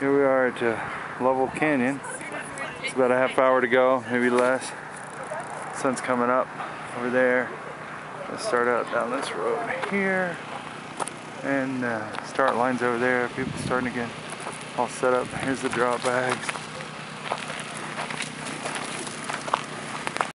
Here we are at uh, Lovell Canyon. It's about a half hour to go, maybe less. Sun's coming up over there. Let's start out down this road here. And uh, start lines over there. People starting to get all set up. Here's the drop bags.